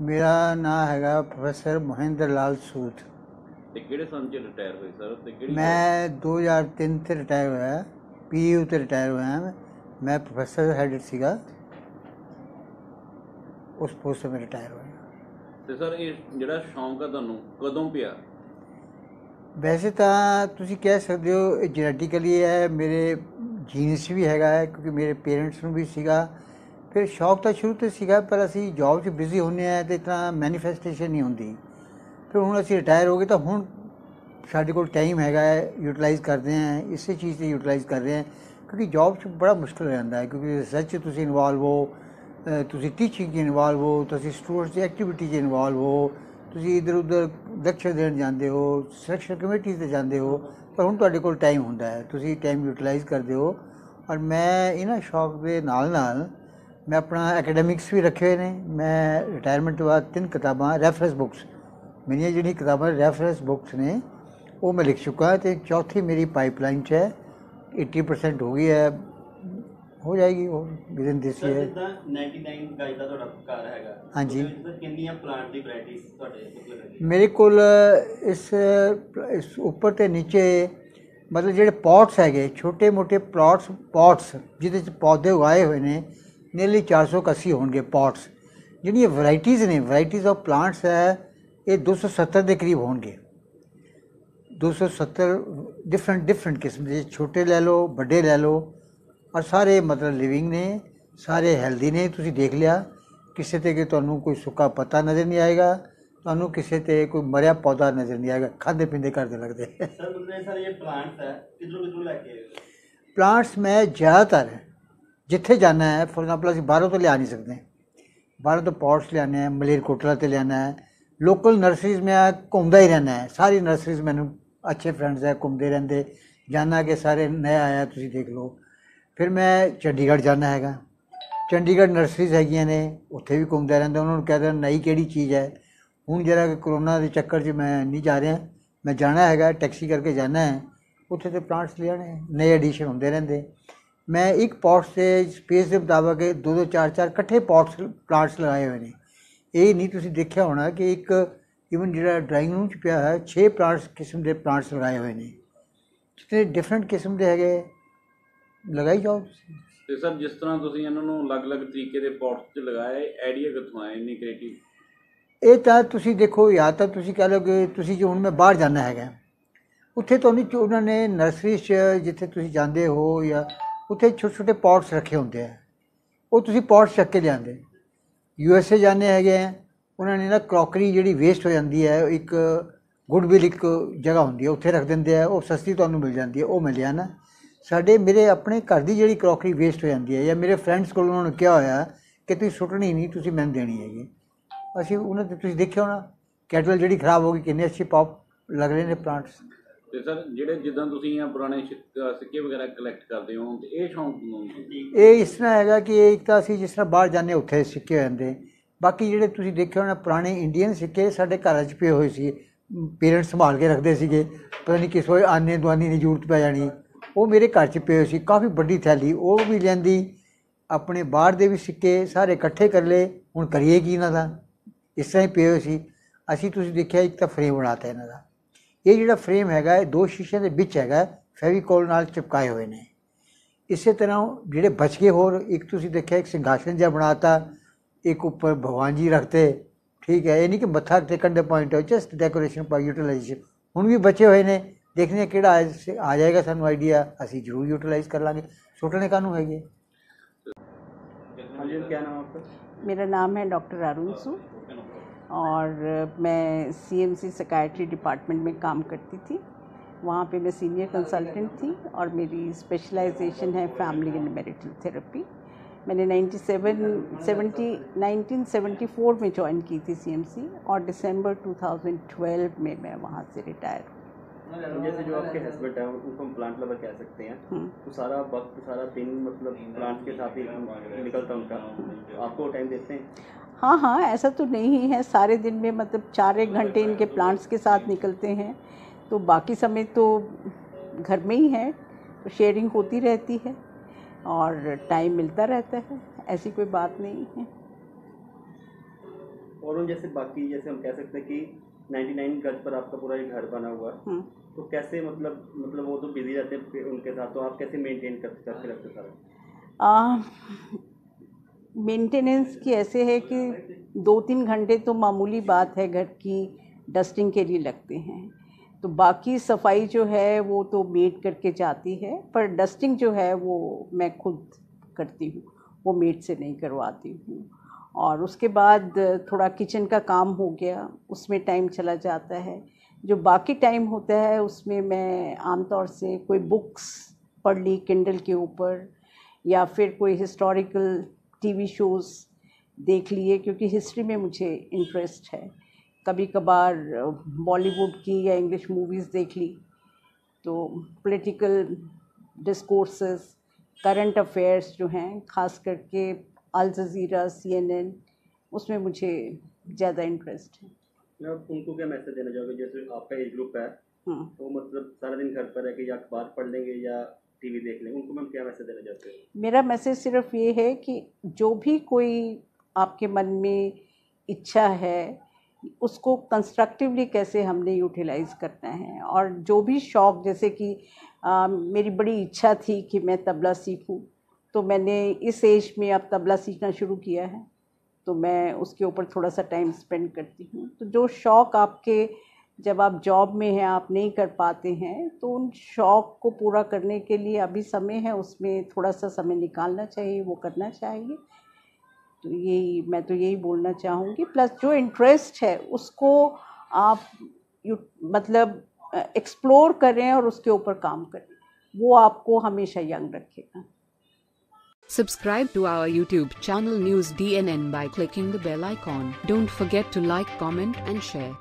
ਮੇਰਾ ਨਾਮ ਹੈਗਾ ਪ੍ਰੋਫੈਸਰ ਮੋਹਿੰਦਰ ਲਾਲ ਸੂਦ। ਤੇ ਕਿਹੜੇ ਸੰਨ ਚ ਰਿਟਾਇਰ ਹੋਏ ਸਰ ਤੇ ਕਿਹੜੀ ਮੈਂ 2003 ਤੇ ਰਿਟਾਇਰ ਹੋਇਆ ਪੀਯੂ ਤੇ ਰਿਟਾਇਰ ਹੋਇਆ ਮੈਂ। ਮੈਂ ਪ੍ਰੋਫੈਸਰ ਹੈਡਡ ਸੀਗਾ। ਉਸ ਪੋਸਟ ਤੋਂ ਮੈਂ ਰਿਟਾਇਰ ਹੋਇਆ। ਤੇ ਸਰ ਇਹ ਜਿਹੜਾ ਸ਼ੌਂਕ ਆ ਤੁਹਾਨੂੰ ਕਦੋਂ ਪਿਆ? ਵੈਸੇ ਤਾਂ ਤੁਸੀਂ ਕਹਿ ਸਕਦੇ ਹੋ ਜੈਨੇਟਿਕਲੀ ਹੈ ਮੇਰੇ ਜੀਨਸ ਵੀ ਹੈਗਾ ਹੈ ਕਿਉਂਕਿ ਮੇਰੇ ਪੇਰੈਂਟਸ ਨੂੰ ਵੀ ਸੀਗਾ। ਫਿਰ ਸ਼ੌਕ ਤਾਂ ਸ਼ੁਰੂ ਤੋਂ ਸੀਗਾ ਪਰ ਅਸੀਂ ਜੌਬ 'ਚ ਬਿਜ਼ੀ ਹੁੰਨੇ ਆ ਤੇ ਇਤਨਾ ਮੈਨੀਫੈਸਟੇਸ਼ਨ ਨਹੀਂ ਹੁੰਦੀ ਫਿਰ ਹੁਣ ਅਸੀਂ ਰਿਟਾਇਰ ਹੋ ਗਏ ਤਾਂ ਹੁਣ ਸਾਡੇ ਕੋਲ ਟਾਈਮ ਹੈਗਾ ਹੈ ਯੂਟਿਲਾਈਜ਼ ਕਰਦੇ ਹਾਂ ਇਸੇ ਚੀਜ਼ ਤੇ ਯੂਟਿਲਾਈਜ਼ ਕਰ ਰਹੇ ਹਾਂ ਕਿਉਂਕਿ ਜੌਬ 'ਚ ਬੜਾ ਮੁਸ਼ਕਲ ਹੋ ਜਾਂਦਾ ਹੈ ਕਿਉਂਕਿ ਰਿਸਰਚ 'ਚ ਤੁਸੀਂ ਇਨਵੋਲਵ ਹੋ ਅ, ਤੁਸੀਂ ਟੀਚਿੰਗ 'ਚ ਇਨਵੋਲਵ ਹੋ ਤੁਸੀਂ ਸਟੂਡੈਂਟਸ ਦੀ ਐਕਟੀਵਿਟੀ 'ਚ ਇਨਵੋਲਵ ਹੋ ਤੁਸੀਂ ਇਧਰ ਉਧਰ ਲੈਕਚਰ ਦੇਣ ਜਾਂਦੇ ਹੋ ਸਿਲੈਕਸ਼ਨ ਕਮੇਟੀ ਤੇ ਜਾਂਦੇ ਹੋ ਪਰ ਹੁਣ ਤੁਹਾਡੇ ਕੋਲ ਟਾਈਮ ਹੁੰਦਾ ਹੈ ਤੁਸੀਂ ਟਾਈਮ ਯੂਟਿਲਾਈਜ਼ ਕਰਦੇ ਹੋ ਔਰ ਮੈਂ ਇਹਨਾਂ ਸ਼ੌਕ ਦੇ ਨਾਲ ਨਾਲ ਮੈਂ ਆਪਣਾ ਐਕੈਡੈਮਿਕਸ ਵੀ ਰੱਖੇ ਹੋਏ ਨੇ ਮੈਂ ਰਿਟਾਇਰਮੈਂਟ ਤੋਂ ਬਾਅਦ ਤਿੰਨ ਕਿਤਾਬਾਂ ਰੈਫਰੈਂਸ ਬੁੱਕਸ ਮੇਰੀਆਂ ਜਿਹੜੀ ਕਿਤਾਬਾਂ ਰੈਫਰੈਂਸ ਬੁੱਕਸ ਨੇ ਉਹ ਮੈਂ ਲਿਖ ਚੁੱਕਾ ਤੇ ਚੌਥੀ ਮੇਰੀ ਪਾਈਪਲਾਈਨ 'ਚ ਹੈ 80% ਹੋ ਗਈ ਹੈ ਹੋ ਜਾਏਗੀ ਉਹ ਵਿਦਨ ਦਿਸ ਸਰ ਈਅਰ ਜਿੱਦਾਂ 99 ਗਾਇ ਦਾ ਤੁਹਾਡਾ ਘਰ ਹੈਗਾ ਹਾਂਜੀ। ਉਹਦੇ ਵਿੱਚ ਸਰ ਕਿੰਨੀਆਂ ਪਲਾਂਟ ਦੀ ਵੈਰਾਈਟੀਜ਼ ਤੁਹਾਡੇ ਮਤਲਬ ਹੈਗੀ ਮੇਰੇ ਕੋਲ ਇਸ ਇਸ ਉੱਪਰ ਤੇ ਨੀਚੇ ਮਤਲਬ ਜਿਹੜੇ ਪੌਟਸ ਹੈਗੇ ਛੋਟੇ ਮੋਟੇ ਪਲਾਟਸ ਪੌਟਸ ਜਿਹਦੇ ਚ ਪੌਦੇ ਉਗਾਏ ਹੋਏ ਨੇ ਨੀਅਰਲੀ 481 ਹੋਣਗੇ ਪੌਟਸ ਜਿਹੜੀਆਂ ਵੈਰਾਈਟੀਆਂ ਨੇ ਵੈਰਾਈਟੀਆਂ ਆਫ ਪਲਾਂਟਸ ਹੈ ਇਹ 270 ਦੇ ਕਰੀਬ ਹੋਣਗੇ 270 ਡਿਫਰੈਂਟ ਡਿਫਰੈਂਟ ਕਿਸਮ ਦੇ ਛੋਟੇ ਲੈ ਲਓ ਵੱਡੇ ਲੈ ਲਓ ਔਰ ਸਾਰੇ ਮਤਲਬ ਲਿਵਿੰਗ ਨੇ ਸਾਰੇ ਹੈਲਦੀ ਨੇ ਤੁਸੀਂ ਦੇਖ ਲਿਆ ਕਿਸੇ ਤੇ ਕਿ ਤੁਹਾਨੂੰ ਕੋਈ ਸੁੱਕਾ ਪੱਤਾ ਨਜ਼ਰ ਨਹੀਂ ਆਏਗਾ ਤੁਹਾਨੂੰ ਕਿਸੇ ਤੇ ਕੋਈ ਮਰਿਆ ਪੌਦਾ ਨਜ਼ਰ ਨਹੀਂ ਆਏਗਾ ਖਾਂਦੇ ਪੀਂਦੇ ਕਰਦੇ ਲੱਗਦੇ ਸਰ ਮਤਲਬ ਸਰ ਇਹ ਪਲਾਂਟਸ ਹੈ ਕਿਧਰੋਂ ਕਿਧਰੋਂ ਲੈ ਕੇ ਆਏ ਹੋ? ਪਲਾਂਟਸ ਮੈਂ ਜ਼ਿਆਦਾਤਰ ਜਿੱਥੇ ਜਾਣਾ ਹੈ ਫੋਰ ਐਗਜ਼ਾਮਪਲ ਅਸੀਂ ਬਾਹਰੋਂ ਤੋਂ ਲਿਆ ਨਹੀਂ ਸਕਦੇ। ਬਾਹਰੋਂ ਤੋਂ ਪੌਟਸ ਲਿਆਉਣੇ ਹੈ ਮਲੇਰਕੋਟਲਾ ਤੇ ਲਿਆਉਣਾ ਹੈ। ਲੋਕਲ ਨਰਸਰੀਜ਼ ਮੈਂ ਘੁੰਮਦਾ ਹੀ ਰਹਿਣਾ ਹੈ। ਸਾਰੀ ਨਰਸਰੀਜ਼ ਮੈਨੂੰ ਅੱਛੇ ਫਰੈਂਡਸ ਹੈ ਘੁੰਮਦੇ ਰਹਿੰਦੇ। ਜਾਣਾ ਕਿ ਸਾਰੇ ਨਇਆ ਆਇਆ, ਤੁਸੀਂ ਦੇਖ ਲਓ। ਫਿਰ ਮੈਂ ਚੰਡੀਗੜ੍ਹ ਜਾਣਾ ਹੈਗਾ। ਚੰਡੀਗੜ੍ਹ ਨਰਸਰੀਜ਼ ਹੈਗੀਆਂ ਨੇ, ਉੱਥੇ ਵੀ ਘੁੰਮਦਾ ਰਹਿੰਦਾ। ਉਹਨਾਂ ਨੂੰ ਕਹਿੰਦਾ ਨਈ ਕਿਹੜੀ ਚੀਜ਼ ਹੈ? ਹੁਣ ਜਿਹੜਾ ਕਿ ਕਰੋਨਾ ਦੇ ਚੱਕਰ 'ਚ ਮੈਂ ਨਹੀਂ ਜਾ ਰਿਹਾ। ਮੈਂ ਜਾਣਾ ਹੈਗਾ ਟੈਕਸੀ ਕਰਕੇ ਜਾਣਾ ਹੈ। ਉੱਥੇ ਤੇ ਪਲਾਂਟਸ ਲਿਆਣੇ ਨਏ ਐਡੀਸ਼ਨ ਹੁੰਦੇ ਰਹਿੰਦੇ। ਮੈਂ ਇੱਕ ਪੌਟਸ ਤੇ ਸਪੇਸ ਦੇ ਮੁਤਾਬਕ ਦੋ ਦੋ ਚਾਰ ਚਾਰ ਇਕੱਠੇ ਪੌਟਸ ਪਲਾਂਟਸ ਲਗਾਏ ਹੋਏ ਨੇ। ਇਹ ਨਹੀਂ ਤੁਸੀਂ ਦੇਖਿਆ ਹੋਣਾ ਕਿ ਇੱਕ ਇਵਨ ਜਿਹੜਾ ਡਰਾਇੰਗ ਰੂਮ 'ਚ ਪਿਆ ਹੈ 6 ਪਲਾਂਟਸ ਕਿਸਮ ਦੇ ਪਲਾਂਟਸ ਲਗਾਏ ਹੋਏ ਨੇ। ਜਿੱਤੇ ਡਿਫਰੈਂਟ ਕਿਸਮ ਦੇ ਹੈਗੇ? ਲਗਾਈ ਜਾਓ। ਤੇ ਸਰ ਜਿਸ ਤਰ੍ਹਾਂ ਤੁਸੀਂ ਇਹਨਾਂ ਨੂੰ ਅਲੱਗ-ਅਲੱਗ ਤਰੀਕੇ ਦੇ ਪੌਟਸ 'ਚ ਲਗਾਇਆ ਆਈਡੀਆ ਕਿੱਥੋਂ ਆਇਆ ਇੰਨੀ ਕ੍ਰੀਏਟਿਵ ਇਹ ਤਾਂ ਤੁਸੀਂ ਦੇਖੋ ਜਾਂ ਤਾਂ ਤੁਸੀਂ ਕਹ ਕਿ ਤੁਸੀਂ ਜੋ ਹੁਣ ਮੈਂ ਬਾਹਰ ਜਾਣਾ ਹੈਗਾ ਉੱਥੇ ਤੁਹਾਨੂੰ ਉਹਨਾਂ ਨੇ ਨਰਸਰੀ 'ਚ ਜਿੱਥੇ ਤੁਸੀਂ ਜਾਂਦੇ ਹੋ ਜਾਂ ਉੱਥੇ ਛੋਟੇ ਛੋਟੇ ਪੌਟਸ ਰੱਖੇ ਹੁੰਦੇ ਆ। ਉਹ ਤੁਸੀਂ ਪੌਟਸ ਚੱਕ ਕੇ ਲਿਆਂਦੇ। ਯੂ ਐਸ ਏ ਜਾਂਦੇ ਹੈਗੇ ਆ। ਉਹਨਾਂ ਨੇ ਨਾ ਕਰੋਕਰੀ ਜਿਹੜੀ ਵੇਸਟ ਹੋ ਜਾਂਦੀ ਹੈ ਇੱਕ ਗੁੱਡਵਿਲ ਇੱਕ ਜਗ੍ਹਾ ਹੁੰਦੀ ਹੈ, ਉੱਥੇ ਰੱਖ ਦਿੰਦੇ ਆ। ਉਹ ਸਸਤੀ ਤੁਹਾਨੂੰ ਮਿਲ ਜਾਂਦੀ ਹੈ, ਉਹ ਮੈਂ ਲਿਆ ਨਾ। ਸਾਡੇ, ਮੇਰੇ ਆਪਣੇ ਘਰ ਦੀ ਜਿਹੜੀ ਕਰੋਕਰੀ ਵੇਸਟ ਹੋ ਜਾਂਦੀ ਹੈ ਜਾਂ ਮੇਰੇ ਫਰੈਂਡਸ ਕੋਲ ਉਹਨਾਂ ਨੂੰ ਕਿਹਾ ਹੋਇਆ ਕਿ ਤੁਸੀਂ ਸੁੱਟਣੀ ਨਹੀਂ, ਤੁਸੀਂ ਮੈਨੂੰ ਦੇਣੀ ਹੈਗੀ। ਅਸੀਂ ਉਹਨਾਂ ਤੇ ਤੁਸੀਂ ਦੇਖਿਆ ਹੋਣਾ, ਕੈਟਲ ਜਿਹੜੀ ਖਰਾਬ ਹੋ ਗਈ, ਕਿੰਨੇ ਅੱਛੇ ਪੌਪ ਲੱਗ ਰਹੇ ਨੇ ਪਲਾਂਟਸ ਤੇ ਸਰ, ਜਿਹੜੇ ਜਿੱਦਾਂ ਤੁਸੀਂ ਆ ਪੁਰਾਣੇ ਸਿੱਕ- ਅਹ ਸਿੱਕੇ ਵਗੈਰਾ ਕਲੈਕਟ ਕਰਦੇ ਹੋ, ਤੇ ਇਹ ਸ਼ੌਂਕ ਨੂੰ ਇਹ ਇਸ ਤਰ੍ਹਾਂ ਹੈਗਾ ਕਿ ਇਹ ਇੱਕ ਤਾਂ ਅਸੀਂ ਜਿਸ ਤਰ੍ਹਾਂ ਬਾਹਰ ਜਾਂਦੇ ਹਾਂ, ਉੱਥੇ ਸਿੱਕੇ ਹੋ ਜਾਂਦੇ। ਬਾਕੀ ਜਿਹੜੇ ਤੁਸੀਂ ਦੇਖਿਆ ਹੋਣਾ, ਪੁਰਾਣੇ ਇੰਡੀਅਨ ਸਿੱਕੇ ਸਾਡੇ ਘਰਾਂ 'ਚ ਪਏ ਹੋਏ ਸੀ। ਪੇਰੈਂਟਸ ਸੰਭਾਲ ਕੇ ਰੱਖਦੇ ਸੀਗੇ। ਪਤਾ ਨਹੀਂ ਕਿਸ ਵੇਲੇ ਆਨੇ ਦਵਾਨੀ ਦੀ ਜ਼ਰੂਰਤ ਪੈ ਜਾਣੀ। ਉਹ ਮੇਰੇ ਘਰ 'ਚ ਪਏ ਹੋਏ ਸੀ। ਕਾਫੀ ਵੱਡੀ ਥੈਲੀ। ਉਹ ਵੀ ਲੈਂਦੀ ਆਪਣੇ ਬਾਹਰ ਦੇ ਵੀ ਸਿੱਕੇ ਸਾਰੇ ਇਕੱਠੇ ਕਰ ਲਏ। ਹੁਣ ਕਰੀਏ ਕੀ ਇਹਨਾਂ ਦਾ? ਇਸ ਤਰ੍ਹਾਂ ਹੀ ਪਏ ਹੋਏ ਸੀ। ਅਸੀਂ ਤੁਸੀਂ ਦੇਖਿਆ ਇੱਕ ਤਾਂ ਫਰੇਮ ਬਣਾਤਾ ਇਹਨਾਂ ਦਾ। ਇਹ ਜਿਹੜਾ ਫਰੇਮ ਹੈਗਾ ਇਹ ਦੋ ਸ਼ੀਸ਼ਿਆਂ ਦੇ ਵਿੱਚ ਹੈਗਾ ਫੈਵੀਕੋਲ ਨਾਲ ਚਿਪਕਾਏ ਹੋਏ ਨੇ ਇਸੇ ਤਰ੍ਹਾਂ ਜਿਹੜੇ ਬਚ ਗਏ ਹੋਰ ਇੱਕ ਤੁਸੀਂ ਦੇਖਿਆ ਇੱਕ ਸਿੰਘਾਸਨ ਜਿਹਾ ਬਣਾਤਾ ਇੱਕ ਉੱਪਰ ਭਗਵਾਨ ਜੀ ਰੱਖਤੇ ਠੀਕ ਹੈ ਇਹ ਨਹੀਂ ਕਿ ਮੱਥਾ ਟੇਕਣ ਦੇ ਪੁਆਇੰਟ ਹੋ ਜਸਟ ਡੈਕੋਰੇਸ਼ਨ ਪਰ ਯੂਟਿਲਾਈਜੇਸ਼ਨ ਹੁਣ ਵੀ ਬਚੇ ਹੋਏ ਨੇ ਦੇਖਦੇ ਹਾਂ ਕਿਹੜਾ ਆ- ਆ ਜਾਏਗਾ ਸਾਨੂੰ ਆਈਡੀਆ ਅਸੀਂ ਜ਼ਰੂਰ ਯੂਟਿਲਾਈਜ਼ ਕਰ ਲਾਂਗੇ ਸੁੱਟਣੇ ਕਾਹਨੂੰ ਹੈਗੇ हाँ जी क्या नाम है आपका मेरा नाम है डॉक्टर अरुण सू और मैं सीएमसी साइकाट्री डिपार्टमेंट में काम करती थी। वहाँ पे मैं सीनियर कंसल्टेंट थी और मेरी स्पेशलाइजेशन है फैमिली एंड मेरिटल थेरेपी मैंने 97 70 1974 में ज्वाइन की थी सीएमसी और दिसंबर 2012 में मैं वहाँ से रिटायर हुई जैसे जो आपके हस्बैंड है उनको हम प्लांट लवर कह सकते हैं। हम्म। तो सारा वक्त सारा दिन मतलब प्लांट के साथ ही निकलता उनका। तो आपको टाइम देते हैं? हाँ हाँ ऐसा तो नहीं है। सारे दिन में मतलब चार एक घंटे इनके प्लांट्स के साथ निकलते हैं। तो बाकी समय तो घर में ही है। तो शेयरिंग होती रहती है और टाइम मिलता रहता है। ऐसी कोई बात नहीं है। और जैसे बाकी जैसे हम कह सकते हैं कि 99 गज पर आपका पूरा घर बना हुआ है। हम्म। तो कैसे मतलब मतलब वो तो बिज़ी रहते हैं उनके साथ तो आप कैसे मेंटेन कर करके रखते सारा? मेंटेनेंस की ऐसे है कि दो तीन घंटे तो मामूली बात है घर की डस्टिंग के लिए लगते हैं। तो बाकी सफ़ाई जो है वो तो मेड करके जाती है पर डस्टिंग जो है वो मैं खुद करती हूँ वो मेड से नहीं करवाती हूँ। और उसके बाद थोड़ा किचन का काम हो गया, उसमें टाइम चला जाता है। जो बाकी टाइम होता है, उसमें मैं आमतौर से कोई बुक्स पढ़ ली किंडल के ऊपर, या फिर कोई हिस्टोरिकल टीवी शोज़ देख लिए, क्योंकि हिस्ट्री में मुझे इंटरेस्ट है। कभी कभार बॉलीवुड की या इंग्लिश मूवीज़ देख ली तो पॉलिटिकल डिस्कोर्सेस करंट अफेयर्स जो हैं, ख़ास करके Al Jazeera C N N उसमें मुझे ज़्यादा इंटरेस्ट है। आप उनको क्या मैसेज देना चाहोगे? जैसे आपका एज ग्रुप है हम्म। तो मतलब सारा दिन घर पर है कि या अखबार पढ़ लेंगे या टीवी देख लेंगे उनको मैम क्या मैसेज देना चाहते हो? मेरा मैसेज सिर्फ़ ये है कि जो भी कोई आपके मन में इच्छा है उसको कंस्ट्रक्टिवली कैसे हमने यूटिलाइज करना है? और जो भी शौक़ जैसे कि आ, मेरी बड़ी इच्छा थी कि मैं तबला सीखूं तो मैंने इस एज में अब तबला सीखना शुरू किया है। तो मैं उसके ऊपर थोड़ा सा टाइम स्पेंड करती हूँ। तो जो शौक़ आपके, जब आप जॉब में हैं, आप नहीं कर पाते हैं तो उन शौक़ को पूरा करने के लिए अभी समय है, उसमें थोड़ा सा समय निकालना चाहिए, वो करना चाहिए। तो यही, मैं तो यही बोलना चाहूँगी। प्लस जो इंटरेस्ट है, उसको आप मतलब एक्सप्लोर करें और उसके ऊपर काम करें। वो आपको हमेशा यंग रखेगा। Subscribe to our YouTube channel News DNN by clicking the bell icon. Don't forget to like, comment, and share.